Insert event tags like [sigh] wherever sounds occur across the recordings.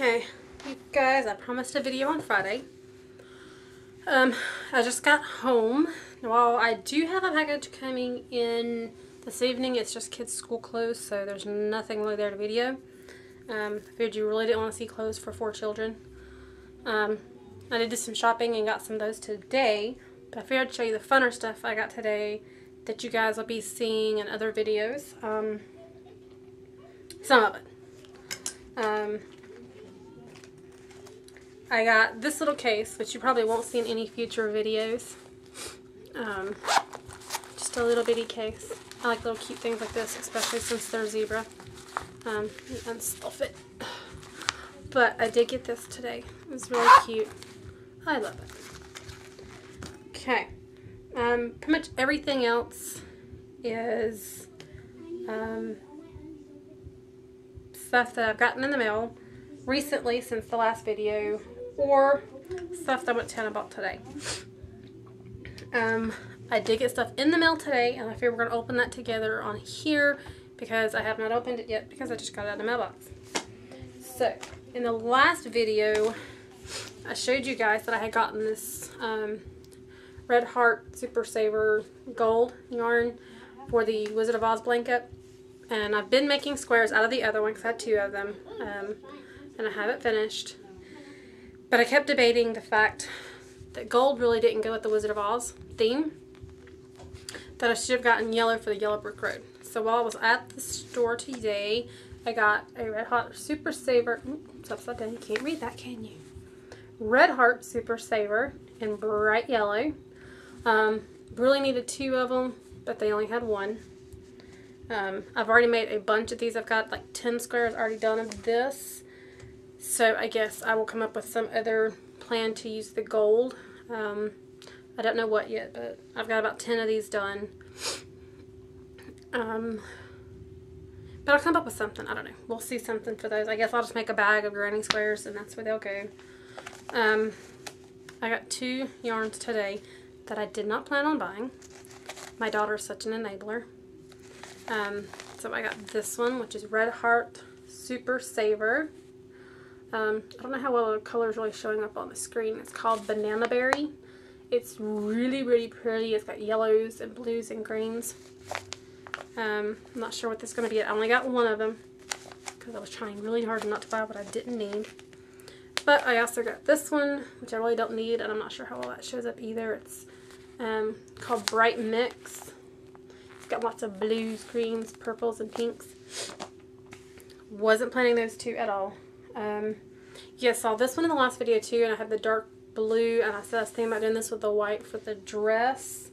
Okay, you guys, I promised a video on Friday. Um, I just got home. Well, I do have a package coming in this evening. It's just kids' school clothes, so there's nothing really there to video. Um, I figured you really didn't want to see clothes for four children. Um, I did do some shopping and got some of those today, but I figured I'd show you the funner stuff I got today that you guys will be seeing in other videos. Um, some of it. Um, I got this little case, which you probably won't see in any future videos. Um, just a little bitty case. I like little cute things like this, especially since they're zebra. Um, unstuff it. But I did get this today. It was really cute. I love it. Okay. Um, pretty much everything else is um, stuff that I've gotten in the mail recently since the last video or stuff that I went to and bought today. Um, I did get stuff in the mail today and I figure we're going to open that together on here because I have not opened it yet because I just got it out of the mailbox. So, in the last video, I showed you guys that I had gotten this um, Red Heart Super Saver Gold yarn for the Wizard of Oz blanket. And I've been making squares out of the other one because I had two of them. Um, and I haven't finished. But I kept debating the fact that gold really didn't go with the Wizard of Oz theme. That I should have gotten yellow for the Yellow Brick Road. So while I was at the store today, I got a Red Heart Super Saver. It's upside down. You can't read that, can you? Red Heart Super Saver in bright yellow. Um, really needed two of them, but they only had one. Um, I've already made a bunch of these. I've got like 10 squares already done of this. So I guess I will come up with some other plan to use the gold. Um, I don't know what yet, but I've got about 10 of these done. Um, but I'll come up with something. I don't know. We'll see something for those. I guess I'll just make a bag of granny squares and that's where they'll go. Um, I got two yarns today that I did not plan on buying. My daughter is such an enabler. Um, so I got this one, which is Red Heart Super Saver. Um, I don't know how well the color is really showing up on the screen. It's called Banana Berry. It's really, really pretty. It's got yellows and blues and greens. Um, I'm not sure what this is going to be. I only got one of them because I was trying really hard not to buy what I didn't need. But I also got this one, which I really don't need, and I'm not sure how well that shows up either. It's um, called Bright Mix. It's got lots of blues, greens, purples, and pinks. Wasn't planning those two at all. Um, you saw this one in the last video too, and I had the dark blue, and I said I was thinking about doing this with the white for the dress.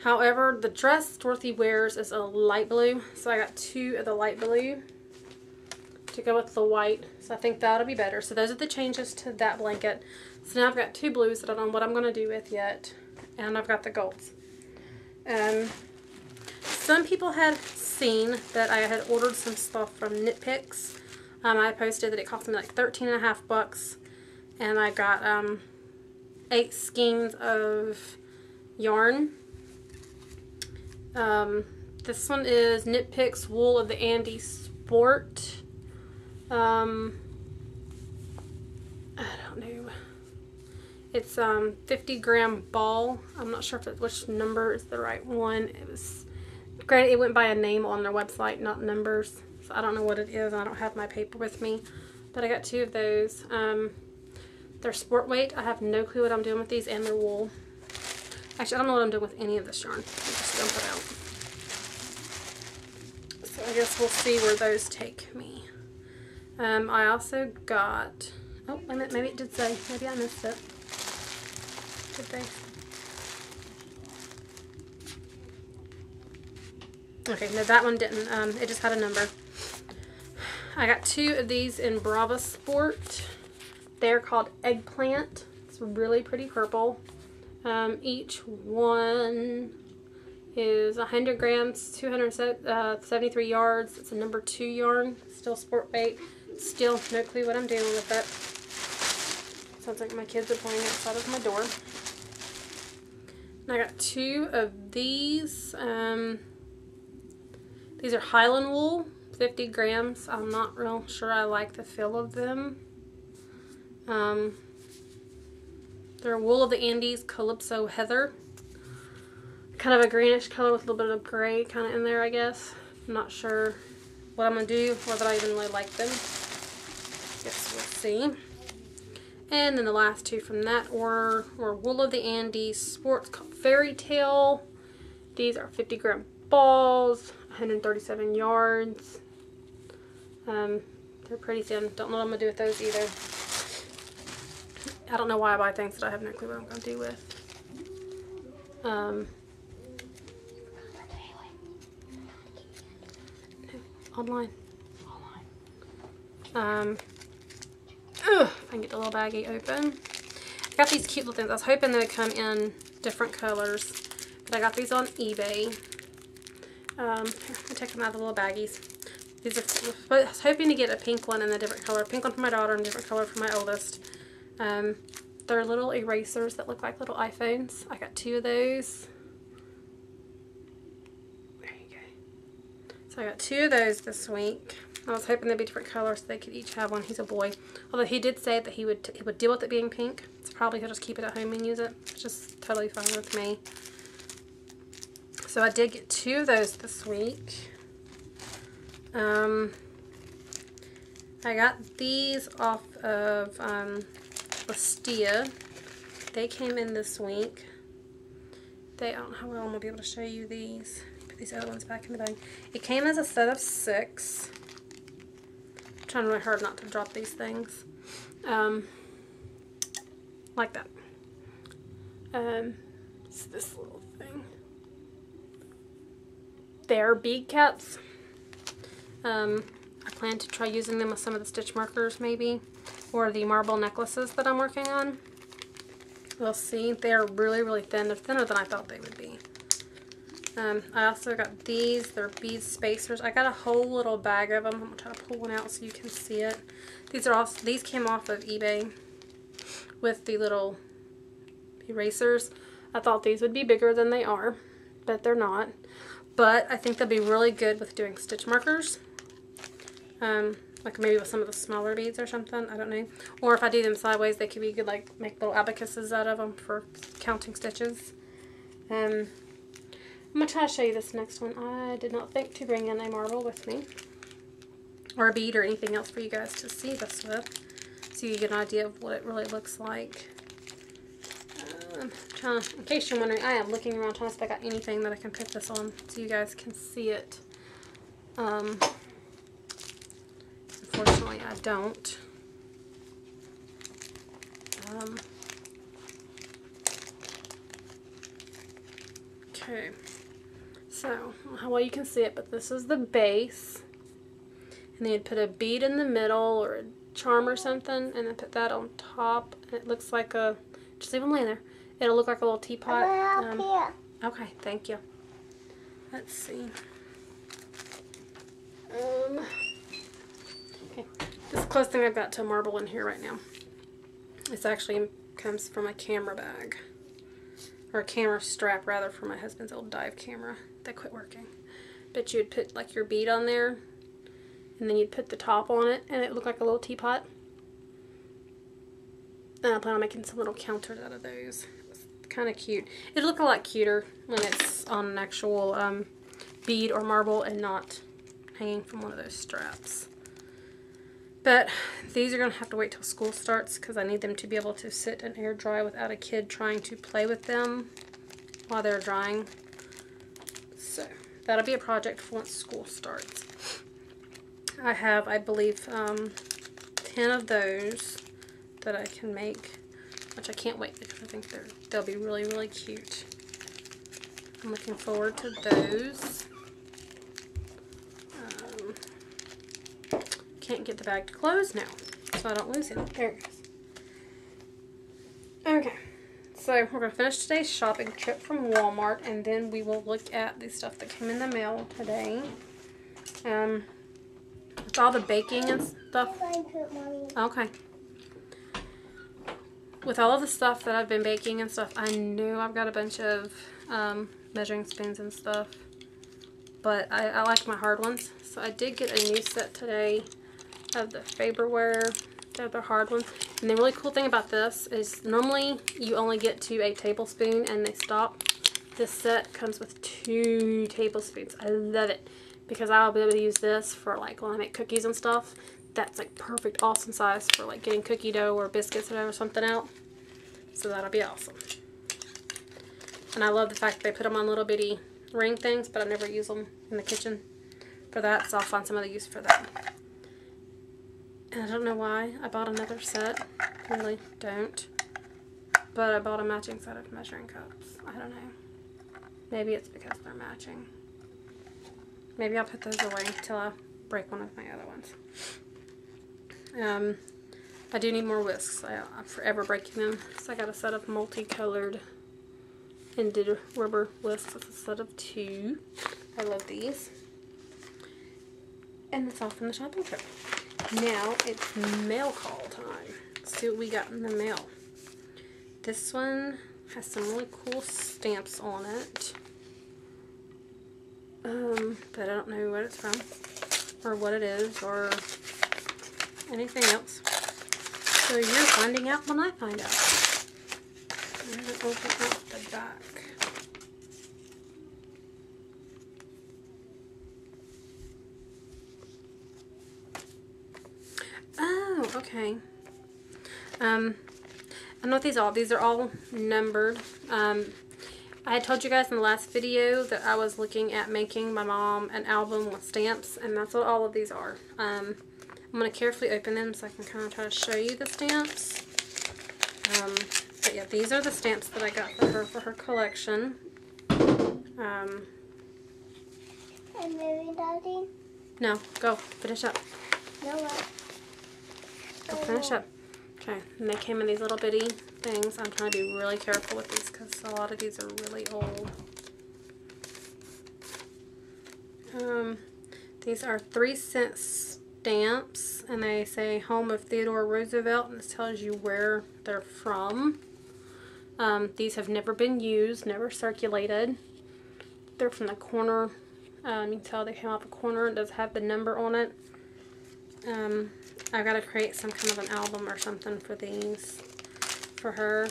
However, the dress Dorothy wears is a light blue, so I got two of the light blue to go with the white. So I think that'll be better. So those are the changes to that blanket. So now I've got two blues that I don't know what I'm going to do with yet. And I've got the golds. Um, some people had seen that I had ordered some stuff from Knit Picks. Um, I posted that it cost me like 13 and a half bucks. And I got um, eight skeins of yarn. Um, this one is Knit Picks Wool of the Andes Sport. Um, I don't know. It's um 50 gram ball. I'm not sure if it, which number is the right one. It was, granted, it went by a name on their website, not numbers. So I don't know what it is. I don't have my paper with me. But I got two of those. Um, they're sport weight. I have no clue what I'm doing with these and they're wool. Actually, I don't know what I'm doing with any of this yarn. I'll just dump it out. So I guess we'll see where those take me. Um, I also got, oh, wait a minute, maybe it did say, maybe I missed it. Did they? Okay, no, that one didn't. Um, it just had a number. I got two of these in Brava Sport. They're called Eggplant. It's really pretty purple. Um, each one is 100 grams, 273 uh, yards. It's a number two yarn, still sport weight. Still no clue what I'm doing with it. Sounds like my kids are playing outside of my door. And I got two of these. Um, these are Highland wool, 50 grams. I'm not real sure I like the feel of them. Um, they're Wool of the Andes Calypso Heather. Kind of a greenish color with a little bit of gray kind of in there, I guess. I'm not sure what I'm going to do, whether I even really like them. Guess we'll see. And then the last two from that order were Wool of the Andes Sports Fairy Tale. These are 50 gram balls, 137 yards. Um, they're pretty thin. Don't know what I'm going to do with those either. I don't know why I buy things that I have no clue what I'm going to do with. Um, online. Um, ugh, I can get the little baggie open. I got these cute little things. I was hoping they would come in different colors, but I got these on eBay. Um, I take them out of the little baggies. These are, I was hoping to get a pink one in a different color. Pink one for my daughter and a different color for my oldest. Um, they're little erasers that look like little iPhones. I got two of those. There you go. So I got two of those this week. I was hoping they'd be different colors so they could each have one. He's a boy. Although he did say that he would he would deal with it being pink. So probably he'll just keep it at home and use it. It's just totally fine with me. So I did get two of those this week. Um, I got these off of um. They came in this week. They, I don't know how well I'm going to be able to show you these. Put these other ones back in the bag. It came as a set of six. I'm trying really hard not to drop these things. Um, like that. Um, it's this little thing. They're bead caps. Um, I plan to try using them with some of the stitch markers maybe, or the marble necklaces that I'm working on. We'll see. They're really, really thin. They're thinner than I thought they would be. Um, I also got these. They're bead spacers. I got a whole little bag of them. I'm going to try to pull one out so you can see it. These are also, these came off of eBay with the little erasers. I thought these would be bigger than they are, but they're not. But I think they'll be really good with doing stitch markers. Um, like maybe with some of the smaller beads or something. I don't know. Or if I do them sideways, they could be good, like make little abacuses out of them for counting stitches. Um, I'm going to try to show you this next one. I did not think to bring in a marble with me. Or a bead or anything else for you guys to see this with. So you get an idea of what it really looks like. Um, trying, in case you're wondering, I am looking around trying to see if I got anything that I can put this on so you guys can see it. Um, unfortunately, I don't. Um, okay. So, how well you can see it, but this is the base. And then you'd put a bead in the middle or a charm or something, and then put that on top. And it looks like a, just leave them laying there. It'll look like a little teapot. Um, okay, thank you. Let's see. Um, is the closest thing I've got to marble in here right now. This actually comes from a camera bag. Or a camera strap, rather, for my husband's old dive camera that quit working. But you'd put like your bead on there, and then you'd put the top on it, and it looked like a little teapot. And I plan on making some little counters out of those. It's Kind of cute. It'll look a lot cuter when it's on an actual um, bead or marble and not hanging from one of those straps. But these are going to have to wait till school starts because I need them to be able to sit and air dry without a kid trying to play with them while they're drying. So that'll be a project for once school starts. I have, I believe, um, 10 of those that I can make, which I can't wait because I think they're, they'll be really, really cute. I'm looking forward to those. Can't get the bag to close now, so I don't lose it. There it goes. Okay, so we're going to finish today's shopping trip from Walmart, and then we will look at the stuff that came in the mail today. Um, it's all the baking and stuff. Okay. With all of the stuff that I've been baking and stuff, I knew I've got a bunch of um, measuring spoons and stuff. But I, I like my hard ones. So I did get a new set today of the Farberware. They're the hard ones. And the really cool thing about this is normally you only get to a tablespoon and they stop. This set comes with two tablespoons. I love it because I'll be able to use this for like when I make cookies and stuff. That's like perfect, awesome size for like getting cookie dough or biscuits or whatever, something out. So that'll be awesome. And I love the fact they put them on little bitty ring things, but I never use them in the kitchen for that, so I'll find some other use for that. And I don't know why I bought another set. Really don't. But I bought a matching set of measuring cups. I don't know. Maybe it's because they're matching. Maybe I'll put those away until I break one of my other ones. Um, I do need more whisks. I, am forever breaking them. So I got a set of multicolored ended rubber whisks. It's a set of two. I love these. And it's all from the shopping trip. Now it's mail call time. Let's see what we got in the mail. This one has some really cool stamps on it. Um, but I don't know what it's from or what it is or anything else. So you're finding out when I find out. I'm going to open up the back. Oh, okay. Um, I know what these are. These are all numbered. Um, I had told you guys in the last video that I was looking at making my mom an album with stamps, and that's what all of these are. Um, I'm going to carefully open them so I can kind of try to show you the stamps. Um, but yeah, these are the stamps that I got for her for her collection. Um, and maybe Daddy? No, go. Finish up. No what? Go finish up. Okay, and they came in these little bitty things. I'm trying to be really careful with these because a lot of these are really old. Um, these are three cents stamps and they say home of Theodore Roosevelt and this tells you where they're from. Um, these have never been used, never circulated. They're from the corner. Um, you can tell they came off the corner. It does have the number on it. Um, I've got to create some kind of an album or something for these for her.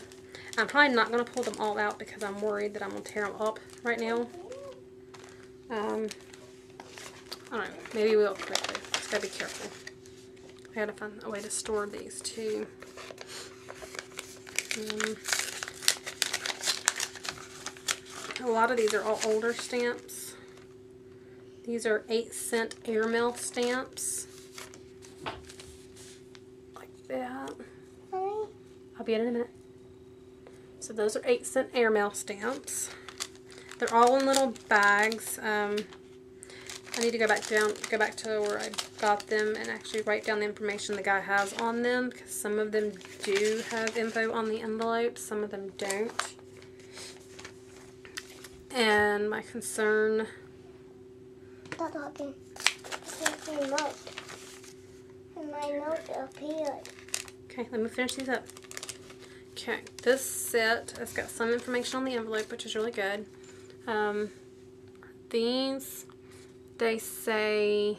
I'm probably not going to pull them all out because I'm worried that I'm going to tear them up right now. Um, I don't know. Maybe we'll quickly gotta be careful. I gotta find a way to store these too. Um, a lot of these are all older stamps. These are 8 cent airmail stamps. Like that. I'll be in in a minute. So those are 8 cent airmail stamps. They're all in little bags. Um, I need to go back down, go back to where I got them and actually write down the information the guy has on them because some of them do have info on the envelope, some of them don't. And my concern. Stop talking. my note. My note appeared. Okay, let me finish these up. Okay, this set. Has got some information on the envelope, which is really good. Um, these they say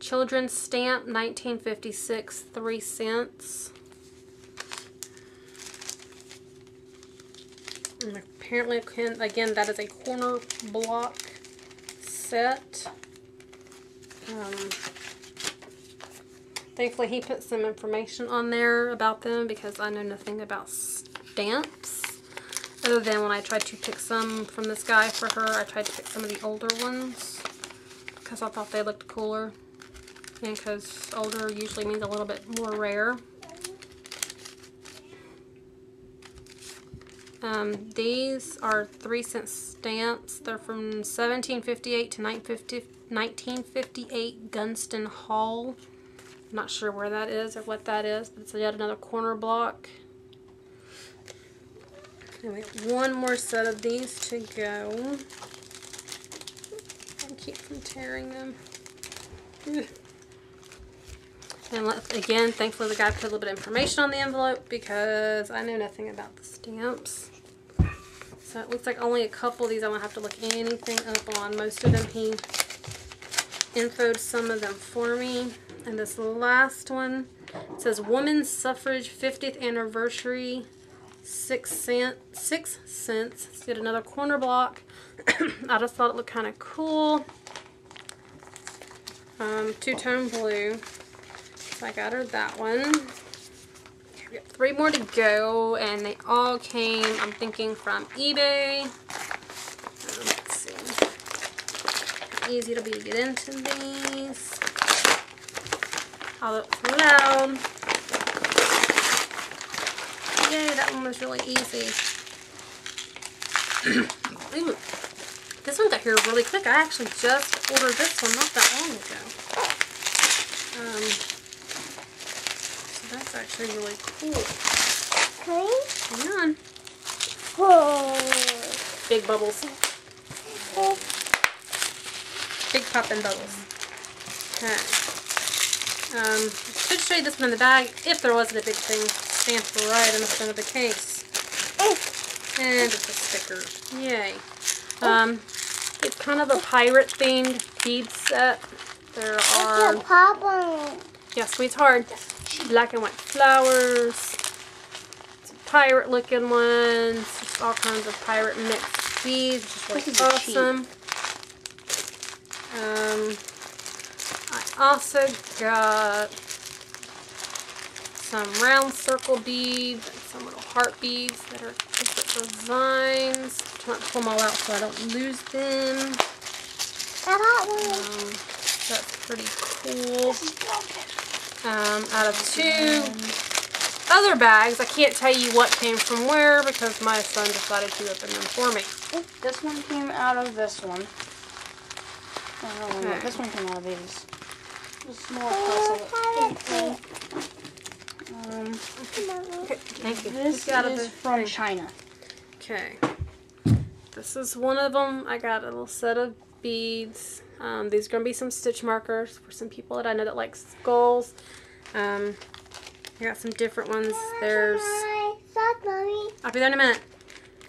children's stamp 1956 3 cents. And apparently again that is a corner block set. Um, thankfully he put some information on there about them because I know nothing about stamps other than when I tried to pick some from this guy for her I tried to pick some of the older ones because I thought they looked cooler and because older usually means a little bit more rare. Um, these are three cent stamps. They're from 1758 to 1958 Gunston Hall. I'm not sure where that is or what that is, but it's yet another corner block. Anyway, one more set of these to go keep from tearing them. [sighs] And let, again, thankfully the guy put a little bit of information on the envelope because I know nothing about the stamps. So it looks like only a couple of these I won't have to look anything up on. Most of them he infoed some of them for me. And this last one says Women's Suffrage 50th Anniversary. Six cent, six cents. Let's get another corner block. [clears throat] I just thought it looked kind of cool. Um, two-tone blue. So I got her that one. We got three more to go, and they all came, I'm thinking, from eBay. Um, let's see. How easy it'll be to get into these. It's loud. Yay, that one was really easy. [clears throat] Ooh, this one got here really quick. I actually just ordered this one not that long ago. Um, so that's actually really cool. Clean? Hang on. Whoa. Big bubbles. Big popping bubbles. Okay. Um, should show you this one in the bag if there wasn't a big thing stamped right in the front of the case. Oh. And it's a sticker. Yay. Um, it's kind of a pirate themed bead set. There are, yeah, sweet's hard. Black and white flowers. Some pirate looking ones. Just all kinds of pirate mixed beads. Which is really This is awesome. Um, also got some round circle beads and some little heart beads that are different designs. I'm trying to pull them all out so I don't lose them. That one. Um, that's pretty cool. Um, out of two other bags, I can't tell you what came from where because my son decided to open them for me. This one came out of this one. Oh, Okay. this one came out of these. This is more Oh, puzzle. Um, Okay, thank you. this Just out of is the from. China. Okay. This is one of them. I got a little set of beads. Um, these are going to be some stitch markers for some people that I know that like skulls. Um, I got some different ones. There's, Hi. Stop, mommy. I'll be there in a minute.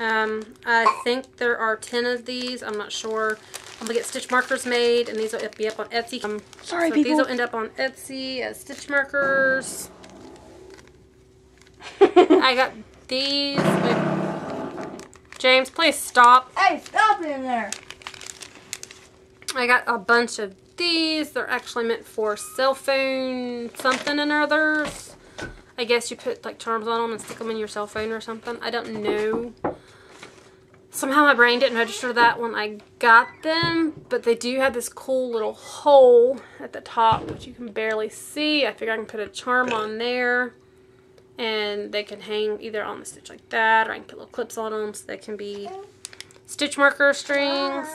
Um, I think there are 10 of these. I'm not sure. I'm going to get stitch markers made, and these will be up on Etsy. Um, Sorry, so people. these will end up on Etsy as stitch markers. [laughs] I got these. James, please stop. hey, stop in there! I got a bunch of these. They're actually meant for cell phone something and others. I guess you put like charms on them and stick them in your cell phone or something. I don't know. Somehow my brain didn't register that when I got them, but they do have this cool little hole at the top, which you can barely see. I figure I can put a charm on there, and they can hang either on the stitch like that, or I can put little clips on them so they can be stitch marker strings.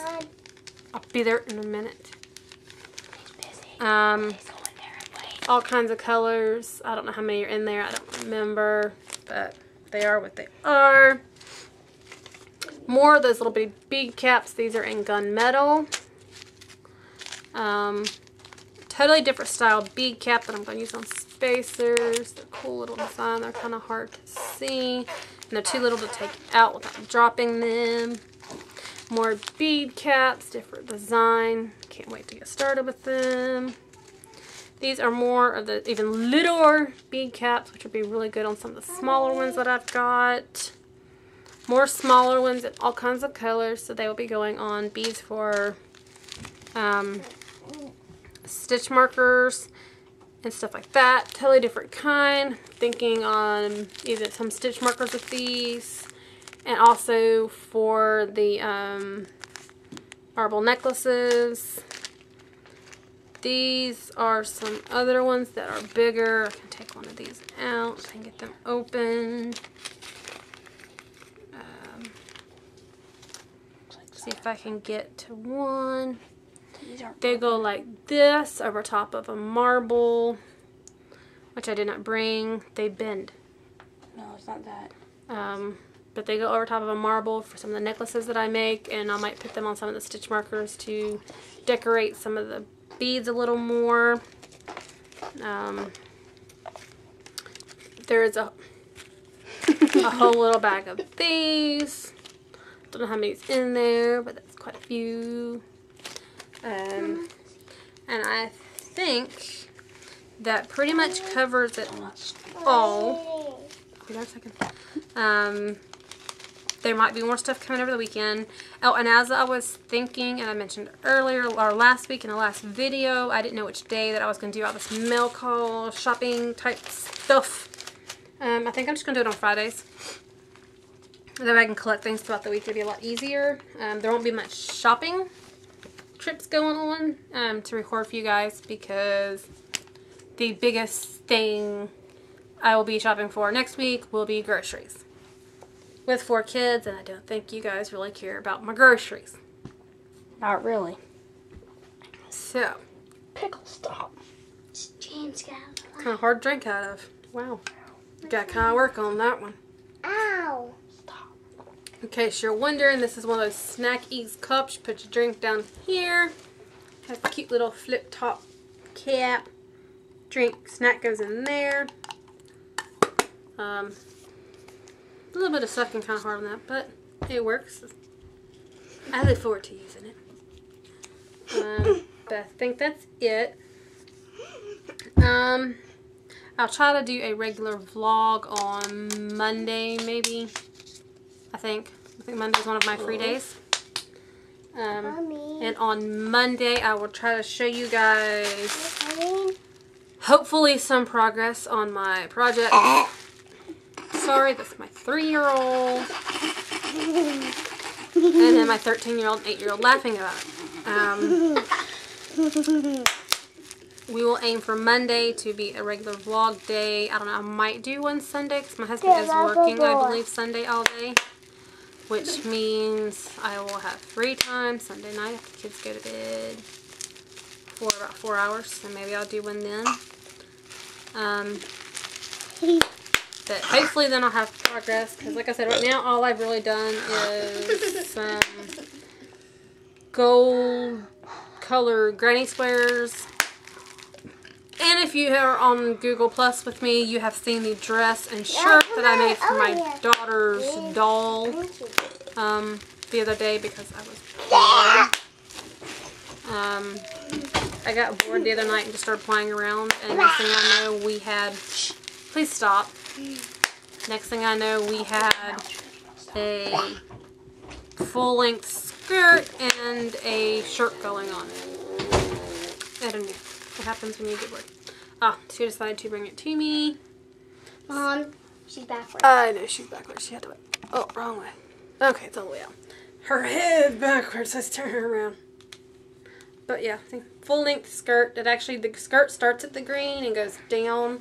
I'll be there in a minute. Um, all kinds of colors. I don't know how many are in there. I don't remember, but they are what they are. More of those little bitty bead caps. These are in gunmetal. Um, totally different style bead cap that I'm going to use on spacers. They're cool little design. They're kind of hard to see. And they're too little to take out without dropping them. More bead caps, different design. Can't wait to get started with them. These are more of the even littler bead caps, which would be really good on some of the smaller ones that I've got. More smaller ones in all kinds of colors, so they will be going on beads for um, stitch markers and stuff like that. Totally different kind. Thinking on either some stitch markers with these and also for the um, marble necklaces. These are some other ones that are bigger. I can take one of these out and get them open. See if I can get to one. They go like this over top of a marble, which I did not bring. They bend. No, it's not that. Um, but they go over top of a marble for some of the necklaces that I make, and I might put them on some of the stitch markers to decorate some of the beads a little more. Um, there is a, [laughs] a whole little bag of these. Don't know how many's in there, but that's quite a few. Um, and I think that pretty much covers it all. A second. Um, there might be more stuff coming over the weekend. Oh, and as I was thinking, and I mentioned earlier, or last week in the last video, I didn't know which day that I was going to do all this mail call shopping type stuff. Um, I think I'm just going to do it on Fridays. And then I can collect things throughout the week. It'll be a lot easier. Um, there won't be much shopping trips going on um, to record for you guys because the biggest thing I will be shopping for next week will be groceries. With four kids, and I don't think you guys really care about my groceries. Not really. So, Pickle stop. James got kind of hard to drink out of. Wow. Got to kind of work on that one. Ow. Stop. case you're wondering, this is one of those Snackeez cups. You put your drink down here. Has the cute little flip top cap. Drink, snack goes in there. Um, a little bit of sucking kind of hard on that, but it works. I look forward to using it. Um, [coughs] but I think that's it. Um, I'll try to do a regular vlog on Monday, maybe. I think. I think Monday's one of my free days. Um, and on Monday, I will try to show you guys hopefully some progress on my project. [coughs] Sorry, that's my three-year-old. And then my 13-year-old and 8-year-old laughing about it. Um, we will aim for Monday to be a regular vlog day. I don't know, I might do one Sunday because my husband is working, I believe, Sunday all day. Which means I will have free time Sunday night if the kids go to bed for about four hours. So maybe I'll do one then. Um, but hopefully then I'll have progress because like I said, right now all I've really done is some gold color granny squares. And if you are on Google Plus with me, you have seen the dress and shirt that I made for my daughter's doll um, the other day because I was bored. Um, I got bored the other night and just started playing around. And next thing I know, we had. Please stop. Next thing I know, we had a full length skirt and a shirt going on. I don't know. What happens when you get bored? Ah, she decided to bring it to me. Mom, she's backwards. I know she's backwards. She had to wait. Oh, wrong way. Okay, it's all the way out. Her head backwards. Let's turn her around. But yeah, full length skirt. That actually the skirt starts at the green and goes down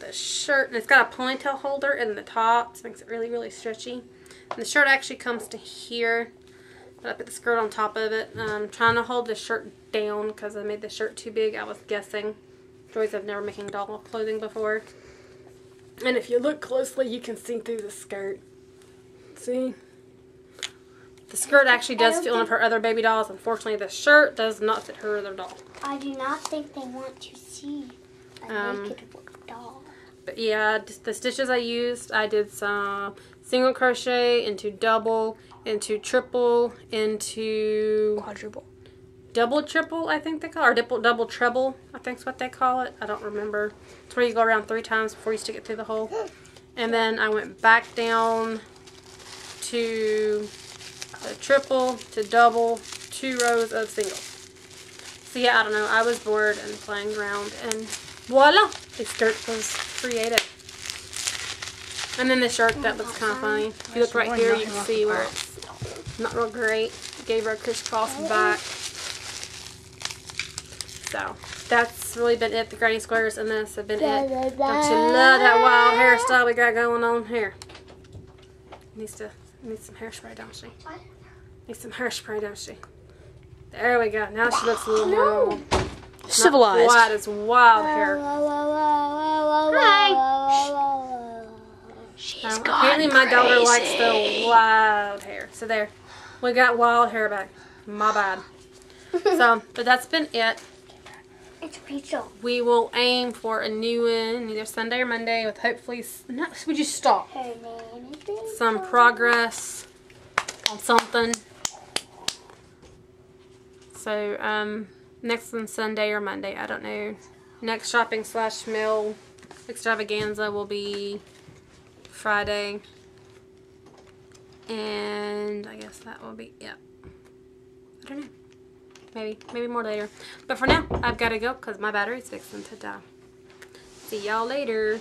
the shirt, and it's got a ponytail holder in the top, so it makes it really really stretchy. And the shirt actually comes to here. But I put the skirt on top of it. I'm trying to hold the shirt down because I made the shirt too big. I was guessing. Joys have never making doll clothing before. And if you look closely, you can see through the skirt. See? The skirt actually does fit one of her other baby dolls. Unfortunately, the shirt does not fit her other doll. I do not think they want to see a Um, naked doll. But yeah, the stitches I used, I did some single crochet into double, into triple, into Quadruple. double triple, I think they call it, or double, double treble, I think is what they call it. I don't remember. It's where you go around three times before you stick it through the hole. And then I went back down to the triple, to double, two rows of singles. So yeah, I don't know. I was bored and playing around, and voila, the skirt was created. And then the shirt, that looks kind of funny. If you look right here, you can see where it's not real great. Gave her a crisscross back. So, that's really been it. The granny squares and this have been it. Don't you love that wild hairstyle we got going on here? Needs to needs some hairspray, don't she? Needs some hairspray, don't she? There we go. Now she looks a little more normal. Not Civilized. White as wild hair. Hi. She's Um, gone apparently my daughter likes the wild hair. So there. We got wild hair back. My bad. [laughs] So, but that's been it. It's Rachel. We will aim for a new one either Sunday or Monday with hopefully, no, would you stop? Some progress on something. So, um, next on Sunday or Monday. I don't know Next shopping slash mail extravaganza will be Friday. And I guess that will be, yeah. I don't know. Maybe, maybe more later. But for now, I've got to go because my battery's fixing to die. See y'all later.